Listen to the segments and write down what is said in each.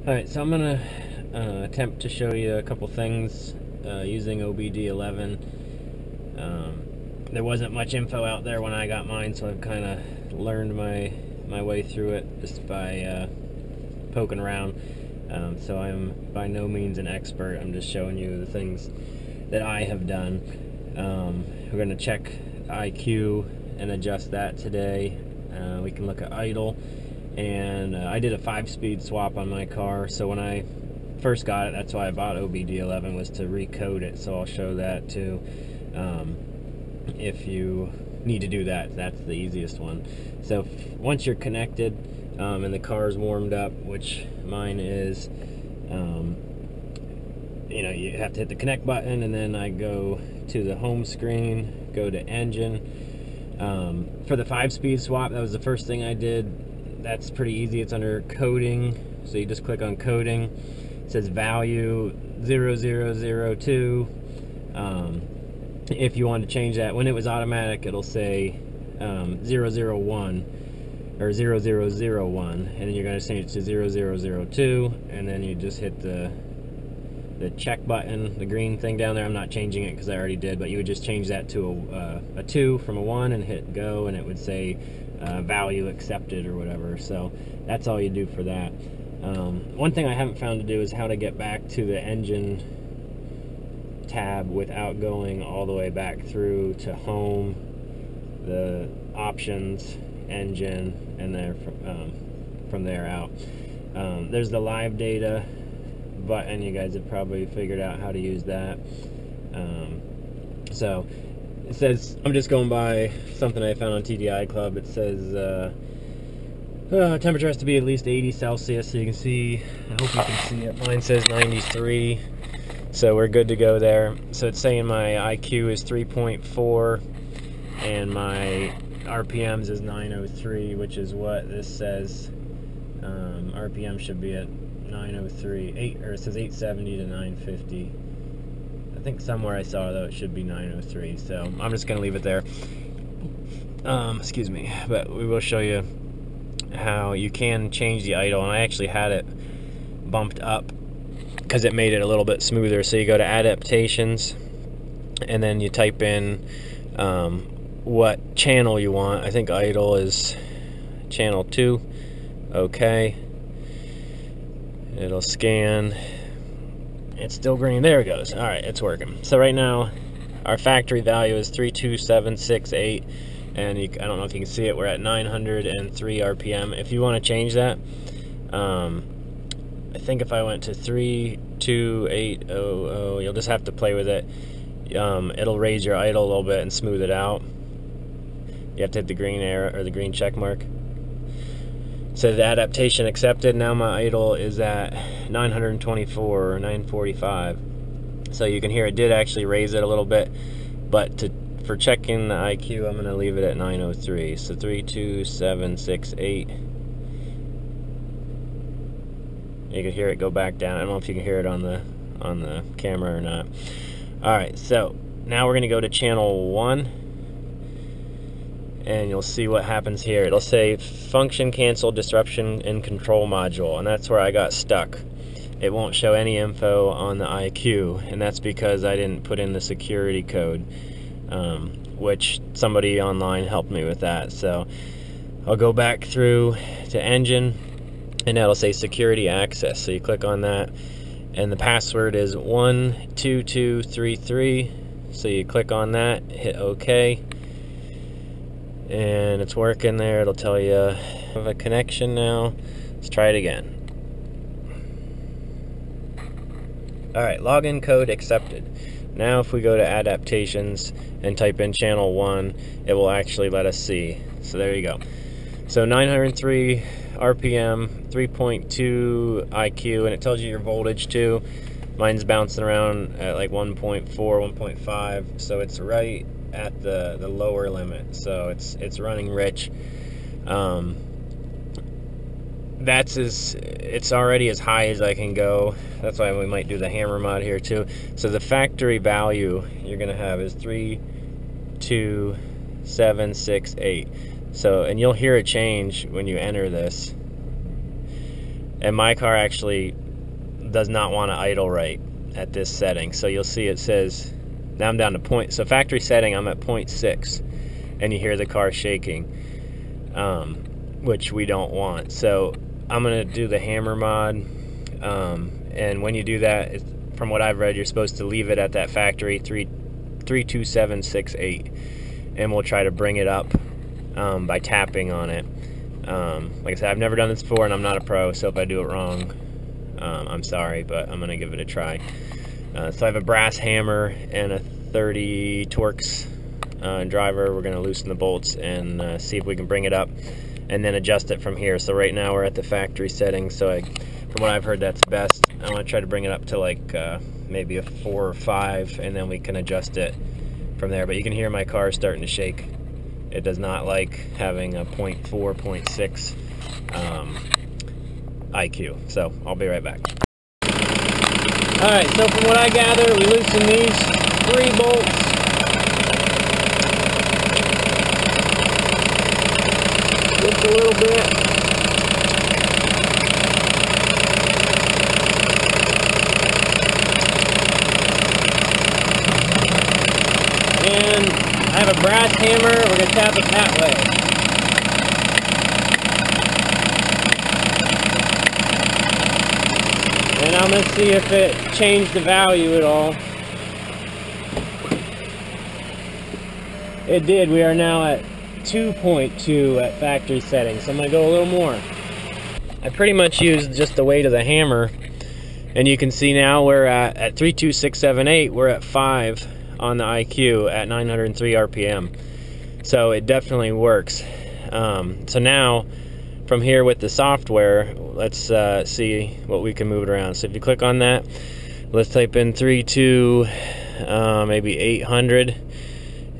Alright, so I'm going to uh, attempt to show you a couple things uh, using OBD11. Um, there wasn't much info out there when I got mine, so I've kind of learned my my way through it just by uh, poking around. Um, so I'm by no means an expert. I'm just showing you the things that I have done. Um, we're going to check IQ and adjust that today. Uh, we can look at idle and uh, I did a five-speed swap on my car. So when I first got it, that's why I bought OBD11 was to recode it. So I'll show that too. Um, if you need to do that, that's the easiest one. So once you're connected um, and the car is warmed up, which mine is, um, you know, you have to hit the connect button, and then I go to the home screen, go to engine. Um, for the five-speed swap, that was the first thing I did that's pretty easy. It's under coding. So you just click on coding. It says value 0002. Um, if you want to change that, when it was automatic, it'll say um, 001 or 0001. And then you're going to change it to 0002. And then you just hit the the check button, the green thing down there. I'm not changing it because I already did, but you would just change that to a, uh, a 2 from a 1 and hit go, and it would say uh, value accepted or whatever. So that's all you do for that. Um, one thing I haven't found to do is how to get back to the engine tab without going all the way back through to home, the options, engine, and there from, um, from there out. Um, there's the live data button. You guys have probably figured out how to use that. Um, so it says, I'm just going by something I found on TDI Club. It says uh, uh, temperature has to be at least 80 Celsius. So you can see, I hope you can see it. Mine says 93. So we're good to go there. So it's saying my IQ is 3.4 and my RPMs is 903, which is what this says. Um, RPM should be at 903, eight, or it says 870 to 950. I think somewhere I saw though it should be 903, so I'm just gonna leave it there. Um, excuse me, but we will show you how you can change the idle, and I actually had it bumped up because it made it a little bit smoother. So you go to adaptations, and then you type in um, what channel you want. I think idle is channel 2. Okay It'll scan. It's still green. There it goes. All right, it's working. So right now, our factory value is 32768 and you, I don't know if you can see it we're at 903 RPM if you want to change that um, I think if I went to 32800 you'll just have to play with it um, it'll raise your idle a little bit and smooth it out you have to hit the green arrow or the green check mark says adaptation accepted. Now my idle is at 924 or 945. So you can hear it did actually raise it a little bit, but to for checking the IQ, I'm going to leave it at 903. So 32768. You can hear it go back down. I don't know if you can hear it on the on the camera or not. All right, so now we're going to go to channel 1 and you'll see what happens here. It'll say function cancel disruption and control module, and that's where I got stuck. It won't show any info on the IQ, and that's because I didn't put in the security code, um, which somebody online helped me with that. So I'll go back through to engine, and that'll say security access. So you click on that, and the password is 12233. So you click on that, hit OK and it's working there. It'll tell you I have a connection now. Let's try it again. Alright, login code accepted. Now if we go to adaptations and type in channel 1, it will actually let us see. So there you go. So 903 RPM, 3.2 IQ, and it tells you your voltage too. Mine's bouncing around at like 1.4, 1.5, so it's right at the, the lower limit, so it's it's running rich. Um, that's as it's already as high as I can go. That's why we might do the hammer mod here too. So the factory value you're gonna have is three, two, seven, six, eight. So and you'll hear a change when you enter this. and my car actually does not want to idle right at this setting. So you'll see it says now I'm down to point. So factory setting, I'm at 0.6, and you hear the car shaking, um, which we don't want. So I'm gonna do the hammer mod, um, and when you do that, from what I've read, you're supposed to leave it at that factory three three two seven six eight, and we'll try to bring it up um, by tapping on it. Um, like I said, I've never done this before, and I'm not a pro, so if I do it wrong, um, I'm sorry, but I'm gonna give it a try. Uh, so I have a brass hammer and a 30 Torx uh, driver. We're gonna loosen the bolts and uh, see if we can bring it up and then adjust it from here. So right now we're at the factory setting. So I, from what I've heard, that's best. I want to try to bring it up to like uh, maybe a four or five, and then we can adjust it from there. But you can hear my car starting to shake. It does not like having a 0.4, 0.6 um, IQ. So I'll be right back. Alright, so from what I gather, we loosen these three bolts. Just a little bit. And I have a brass hammer, we're going to tap it that way. Going to see if it changed the value at all. It did. We are now at 2.2 at factory settings. So I'm going to go a little more. I pretty much used just the weight of the hammer. And you can see now we're at, at 32678, we're at 5 on the IQ at 903 RPM. So it definitely works. Um, so now from here with the software, let's uh, see what we can move it around. So if you click on that, let's type in 32, uh, maybe 800,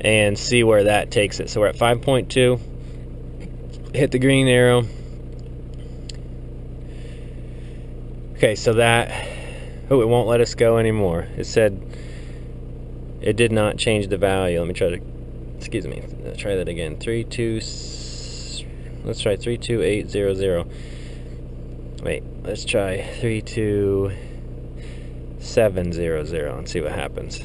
and see where that takes it. So we're at 5.2. Hit the green arrow. Okay, so that, oh, it won't let us go anymore. It said it did not change the value. Let me try to, excuse me, let's try that again. 3, 2, Let's try 32800. Wait, let's try 32700 and see what happens.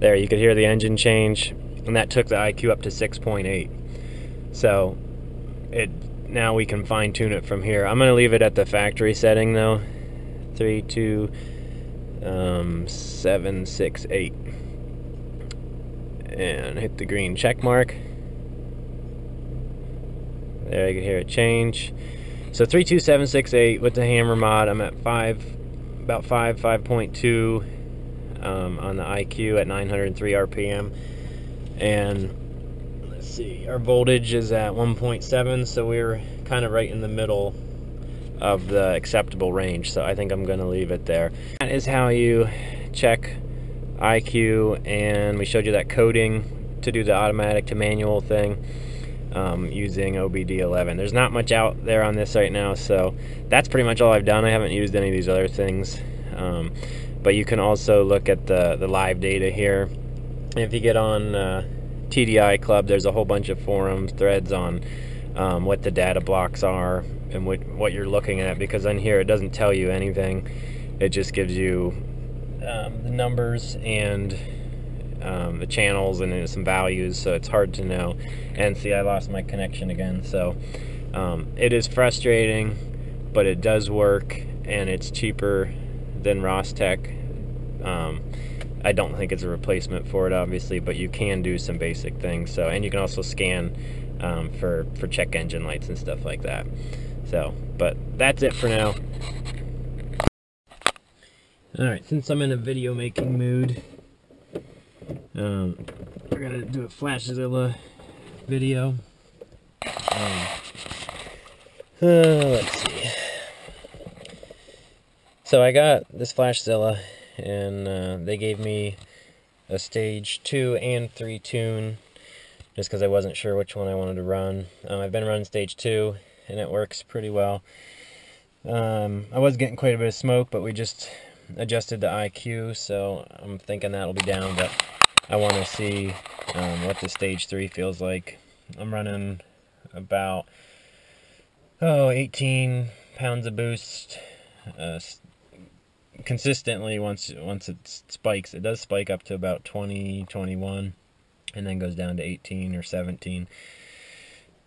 There, you could hear the engine change, and that took the IQ up to 6.8. So, it now we can fine tune it from here. I'm going to leave it at the factory setting though. 32768. Um, and hit the green check mark. There you can hear it change. So 32768 with the hammer mod, I'm at 5, about 5, 5.2 um, on the IQ at 903 RPM. And let's see, our voltage is at 1.7, so we're kind of right in the middle of the acceptable range. So I think I'm going to leave it there. That is how you check IQ, and we showed you that coding to do the automatic to manual thing um, using OBD11. There's not much out there on this right now, so that's pretty much all I've done. I haven't used any of these other things. Um, but you can also look at the, the live data here. if you get on uh, TDI Club, there's a whole bunch of forums, threads on um, what the data blocks are and what, what you're looking at because on here it doesn't tell you anything. It just gives you um, the numbers and um, the channels and some values, so it's hard to know. And see, I lost my connection again, so um, it is frustrating, but it does work, and it's cheaper than Ross-Tech. Um, I don't think it's a replacement for it, obviously, but you can do some basic things. So, and you can also scan um, for for check engine lights and stuff like that. So, but that's it for now. All right, since I'm in a video making mood, um, we're gonna do a Flashzilla video. Um, uh, let's see. So I got this Flashzilla, and uh, they gave me a stage 2 and 3 tune, just because I wasn't sure which one I wanted to run. Um, I've been running stage 2, and it works pretty well. Um, I was getting quite a bit of smoke, but we just adjusted the IQ, so I'm thinking that'll be down, but I want to see um, what the stage 3 feels like. I'm running about oh 18 pounds of boost uh, consistently once once it spikes. It does spike up to about 20 21 and then goes down to 18 or 17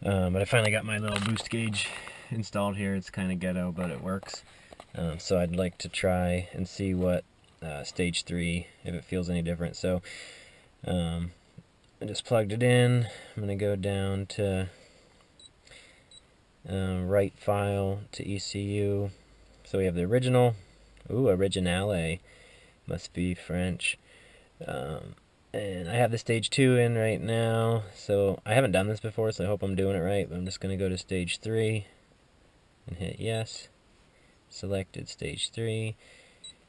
um, but I finally got my little boost gauge installed here. It's kind of ghetto but it works. Um, so I'd like to try and see what uh, stage 3 if it feels any different. So um, I just plugged it in. I'm gonna go down to uh, write file to ECU so we have the original. Ooh originale. Must be French. Um, and I have the stage 2 in right now. So I haven't done this before so I hope I'm doing it right but I'm just gonna go to stage 3 and hit yes. Selected stage 3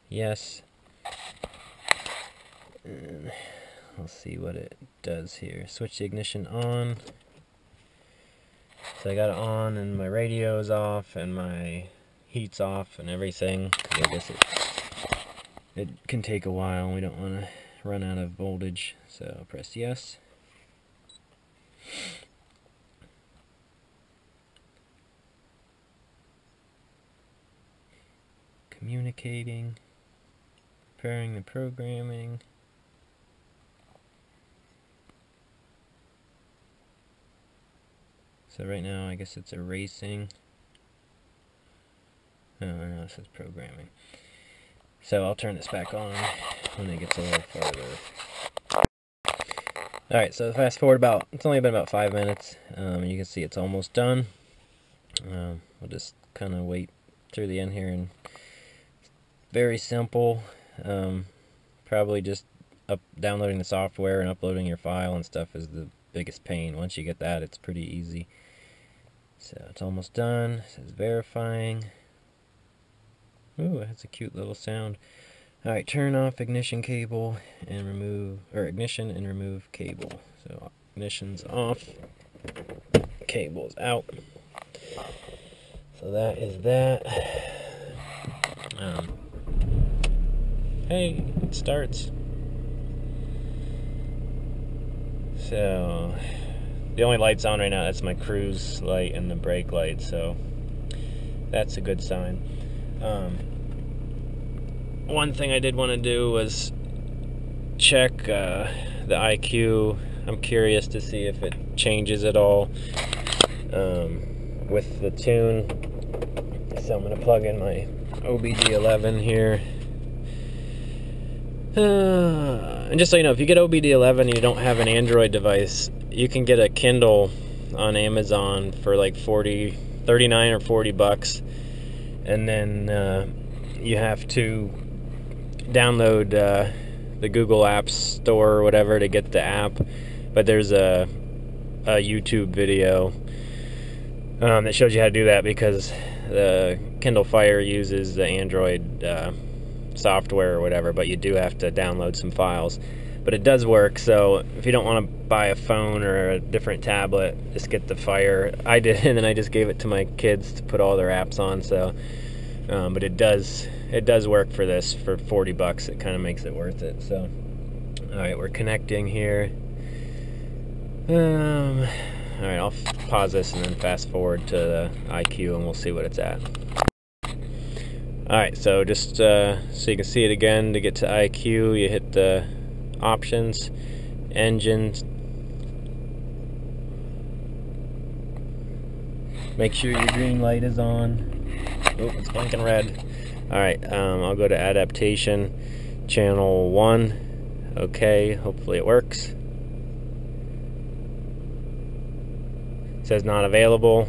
yes. And I'll see what it does here. Switch the ignition on. So I got it on and my radio is off and my heat's off and everything. I guess it, it can take a while. We don't want to run out of voltage. So press yes. Communicating, preparing the programming. So right now, I guess it's erasing. Oh, no, it says programming. So I'll turn this back on when it gets a little farther. Alright, so fast forward about, it's only been about five minutes. Um, you can see it's almost done. Um, we'll just kind of wait through the end here and very simple. Um, probably just up downloading the software and uploading your file and stuff is the biggest pain. Once you get that, it's pretty easy. So it's almost done. It says verifying. Ooh, it has a cute little sound. Alright, turn off ignition cable and remove, or ignition and remove cable. So ignition's off, cable's out. So that is that. Um, hey, it starts. So the only lights on right now, that's my cruise light and the brake light, so that's a good sign. Um, one thing I did want to do was check uh, the IQ. I'm curious to see if it changes at all um, with the tune. So I'm going to plug in my OBD11 here. Uh, and just so you know, if you get OBD11 and you don't have an Android device, you can get a Kindle on Amazon for like 40, 39 or 40 bucks. And then uh, you have to download uh, the Google Apps Store or whatever to get the app. But there's a, a YouTube video um, that shows you how to do that because the Kindle Fire uses the Android uh, software or whatever, but you do have to download some files but it does work. So if you don't want to buy a phone or a different tablet, just get the Fire. I did, and then I just gave it to my kids to put all their apps on. So, um, but it does it does work for this for 40 bucks. It kind of makes it worth it. So, all right, we're connecting here. Um, all right, I'll pause this and then fast forward to the IQ, and we'll see what it's at. All right, so just uh, so you can see it again, to get to IQ, you hit the options, engines. Make sure your green light is on. Oh, it's blinking red. Alright, um, I'll go to adaptation, channel 1. Okay, hopefully it works. It says not available.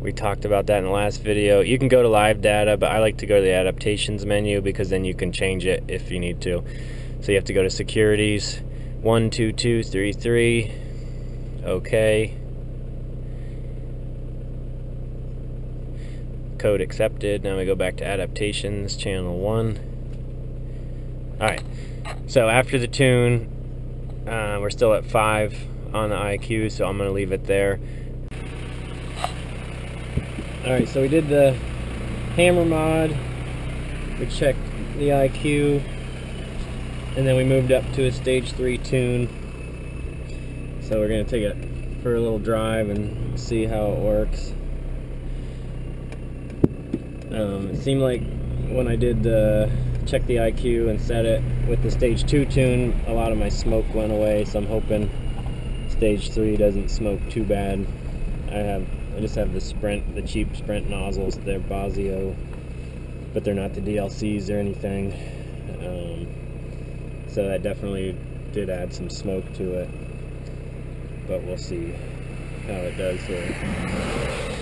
We talked about that in the last video. You can go to live data, but I like to go to the adaptations menu because then you can change it if you need to. So you have to go to securities, 12233, okay. Code accepted. Now we go back to adaptations, channel 1. Alright, so after the tune, uh, we're still at 5 on the IQ, so I'm going to leave it there. Alright, so we did the hammer mod. We checked the IQ and then we moved up to a stage 3 tune so we're going to take it for a little drive and see how it works Um, it seemed like when I did uh, check the IQ and set it with the stage 2 tune, a lot of my smoke went away, so I'm hoping stage 3 doesn't smoke too bad. I have I just have the Sprint, the cheap Sprint nozzles, they're Bosio, but they're not the DLCs or anything. Um, so that definitely did add some smoke to it, but we'll see how it does here.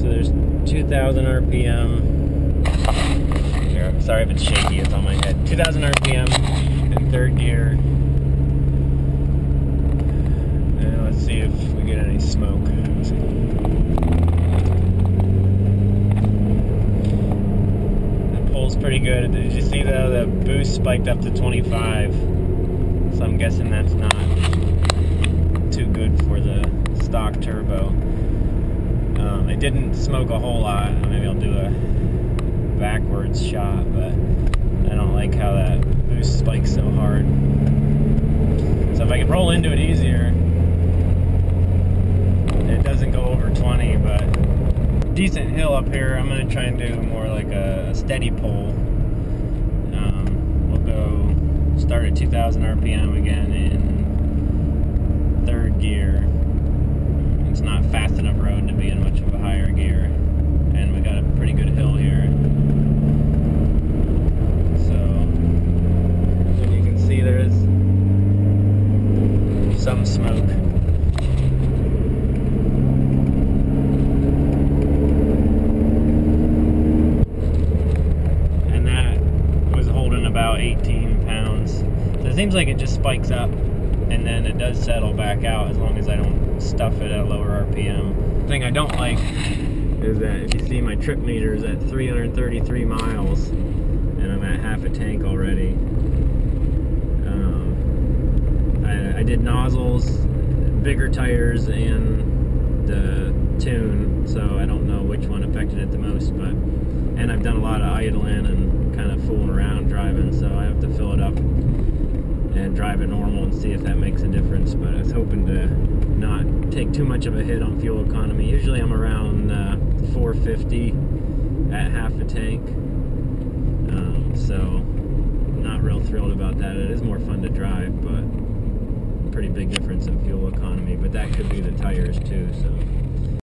So there's 2,000 RPM. Here, sorry if it's shaky, it's on my head. 2,000 RPM in third gear. And let's see if we get any smoke. The pull's pretty good. Did you see though the boost spiked up to 25? So I'm guessing that's not too good for the stock turbo. Um, it didn't smoke a whole lot. Maybe I'll do a backwards shot, but I don't like how that boost spikes so hard. So if I can roll into it easier, it doesn't go over 20, but decent hill up here. I'm gonna try and do more like a, a steady pull. Um, we'll go start at 2,000 RPM again in third gear it's not fast enough road to be in much of a higher gear. And we got a pretty good hill here. So, and you can see there is some smoke. And that was holding about 18 pounds. So it seems like it just spikes up and then it does settle back out as long as I don't stuff it at lower RPM. The thing I don't like is that if you see my trip meter is at 333 miles and I'm at half a tank already. Um, I, I did nozzles, bigger tires, and the tune, so I don't know which one affected it the most, but and I've done a lot of idling and kind of fooling around driving, so I have to fill it up and drive it normal and see if that makes a difference. But I was hoping to not take too much of a hit on fuel economy. Usually I'm around uh, 450 at half a tank. Um, so not real thrilled about that. It is more fun to drive, but pretty big difference in fuel economy. But that could be the tires too. So.